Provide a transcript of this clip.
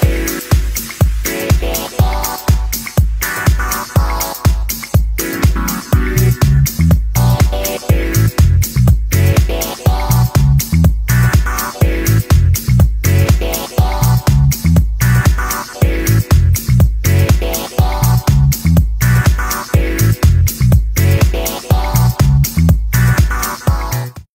life.